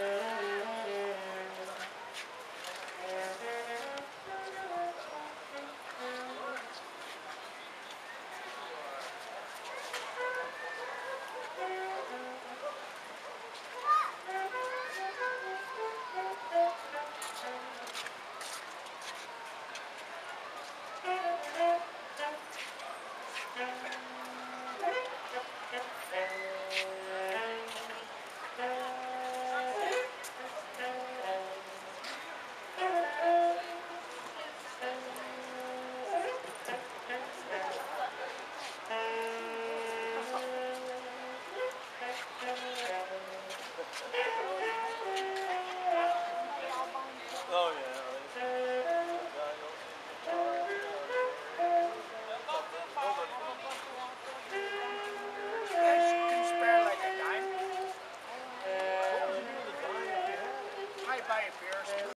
Oh yeah. Can you dime? I buy a beer.